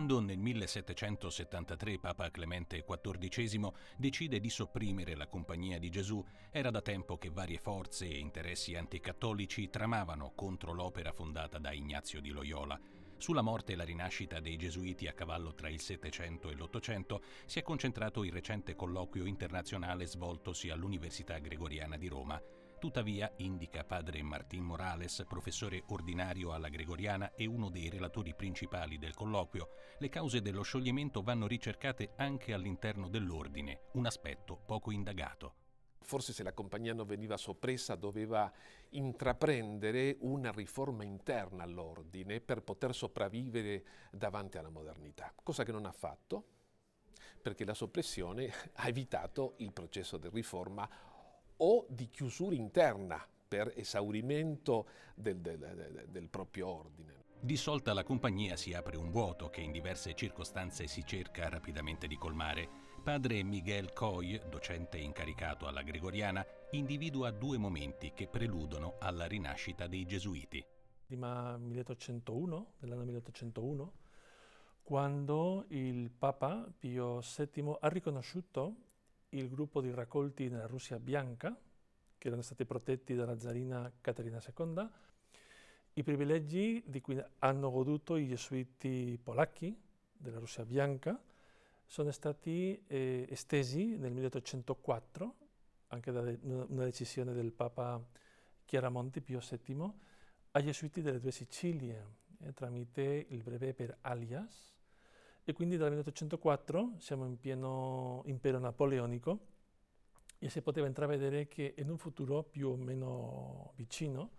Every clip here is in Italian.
Quando nel 1773 Papa Clemente XIV decide di sopprimere la Compagnia di Gesù, era da tempo che varie forze e interessi anticattolici tramavano contro l'opera fondata da Ignazio di Loyola. Sulla morte e la rinascita dei gesuiti a cavallo tra il Settecento e l'Ottocento si è concentrato il recente colloquio internazionale svoltosi all'Università Gregoriana di Roma. Tuttavia, indica padre Martín Morales, professore ordinario alla Gregoriana e uno dei relatori principali del colloquio, le cause dello scioglimento vanno ricercate anche all'interno dell'ordine, un aspetto poco indagato. Forse se la compagnia non veniva soppressa doveva intraprendere una riforma interna all'ordine per poter sopravvivere davanti alla modernità, cosa che non ha fatto perché la soppressione ha evitato il processo di riforma o di chiusura interna per esaurimento del, del, del, del proprio ordine. Dissolta la compagnia si apre un vuoto che in diverse circostanze si cerca rapidamente di colmare. Padre Miguel Coy, docente incaricato alla Gregoriana, individua due momenti che preludono alla rinascita dei Gesuiti. Prima 1801, nell'anno 1801, quando il Papa Pio VII ha riconosciuto il gruppo di raccolti nella Russia bianca, che erano stati protetti dalla zarina Caterina II, i privilegi di cui hanno goduto i gesuiti polacchi della Russia bianca sono stati eh, estesi nel 1804, anche da una decisione del Papa Chiaramonte Pio VII, ai gesuiti delle due Sicilie, eh, tramite il breve per alias, e quindi dal 1804 siamo in pieno impero napoleonico e si poteva intravedere che in un futuro più o meno vicino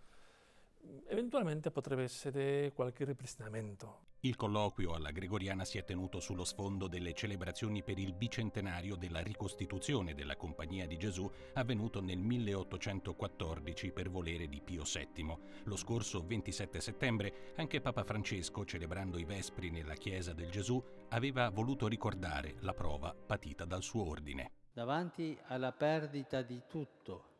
eventualmente potrebbe essere qualche ripristinamento. Il colloquio alla Gregoriana si è tenuto sullo sfondo delle celebrazioni per il bicentenario della ricostituzione della Compagnia di Gesù avvenuto nel 1814 per volere di Pio VII. Lo scorso 27 settembre anche Papa Francesco, celebrando i Vespri nella Chiesa del Gesù, aveva voluto ricordare la prova patita dal suo ordine. Davanti alla perdita di tutto,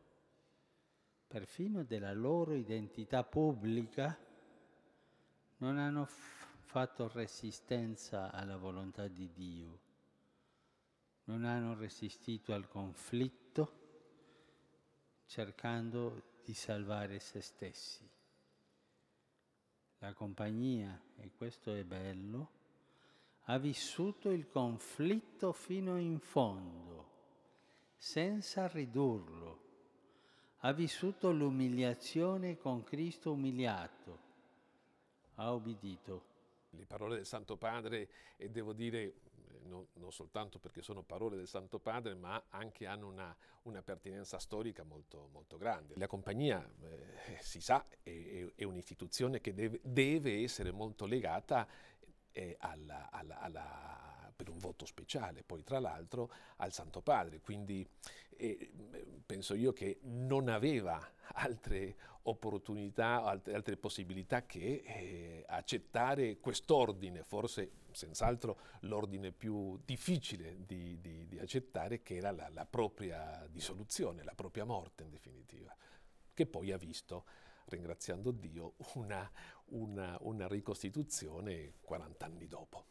perfino della loro identità pubblica, non hanno fatto resistenza alla volontà di Dio, non hanno resistito al conflitto cercando di salvare se stessi. La compagnia, e questo è bello, ha vissuto il conflitto fino in fondo, senza ridurlo. Ha vissuto l'umiliazione con Cristo umiliato. Ha obbedito le parole del Santo Padre, e devo dire, eh, non, non, soltanto perché sono parole del Santo Padre, ma anche hanno una, una pertinenza storica molto, molto, grande. La compagnia, eh, si sa, è, è un'istituzione che deve, deve, essere molto legata eh, alla, alla, alla, per un voto speciale, poi tra l'altro al Santo Padre, quindi eh, penso io che non aveva altre opportunità, altre, altre possibilità che eh, accettare quest'ordine, forse senz'altro l'ordine più difficile di, di, di accettare, che era la, la propria dissoluzione, la propria morte in definitiva che poi ha visto, ringraziando Dio, una, una, una ricostituzione 40 anni dopo.